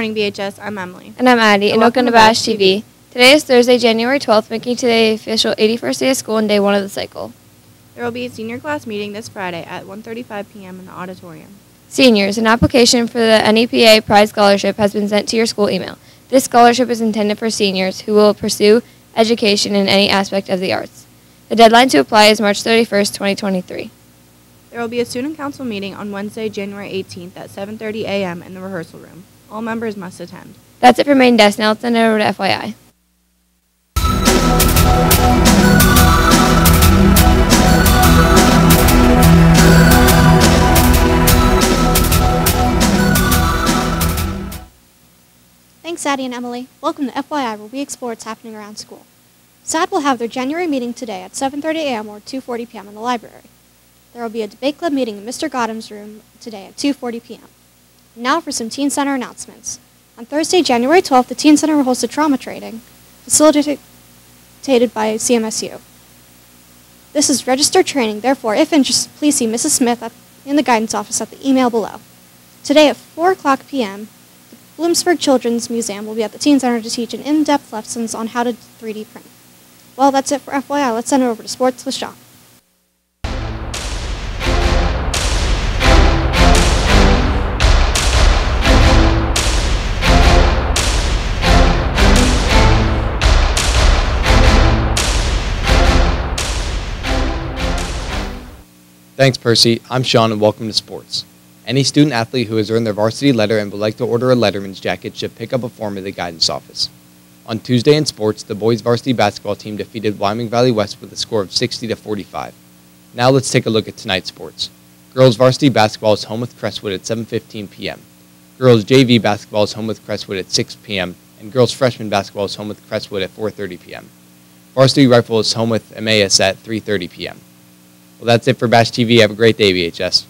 Morning, BHS. I'm Emily. And I'm Addie, and welcome to Bash TV. Today is Thursday, January 12th, making today the official 81st day of school and day one of the cycle. There will be a senior class meeting this Friday at 1.35 p.m. in the auditorium. Seniors, an application for the NEPA Prize Scholarship has been sent to your school email. This scholarship is intended for seniors who will pursue education in any aspect of the arts. The deadline to apply is March 31st, 2023. There will be a student council meeting on Wednesday, January 18th at 7.30 a.m. in the rehearsal room. All members must attend. That's it for main desk. Now let's send it over to FYI. Thanks, Addie and Emily. Welcome to FYI, where we explore what's happening around school. SADD will have their January meeting today at 7.30 a.m. or 2.40 p.m. in the library. There will be a debate club meeting in Mr. Gotham's room today at 2.40 p.m. Now for some Teen Center announcements. On Thursday, January 12th, the Teen Center will host a trauma training facilitated by CMSU. This is registered training, therefore, if interested, please see Mrs. Smith at, in the guidance office at the email below. Today at 4 o'clock p.m., the Bloomsburg Children's Museum will be at the Teen Center to teach an in-depth lessons on how to 3D print. Well, that's it for FYI. Let's send it over to Sports with Sean. Thanks, Percy. I'm Sean, and welcome to sports. Any student athlete who has earned their varsity letter and would like to order a Letterman's jacket should pick up a form at the guidance office. On Tuesday in sports, the boys varsity basketball team defeated Wyoming Valley West with a score of 60 to 45. Now let's take a look at tonight's sports. Girls varsity basketball is home with Crestwood at 7:15 p.m. Girls JV basketball is home with Crestwood at 6 p.m. and girls freshman basketball is home with Crestwood at 4:30 p.m. Varsity rifle is home with Emmaus at 3:30 p.m. Well, that's it for Bash TV. Have a great day, BHS.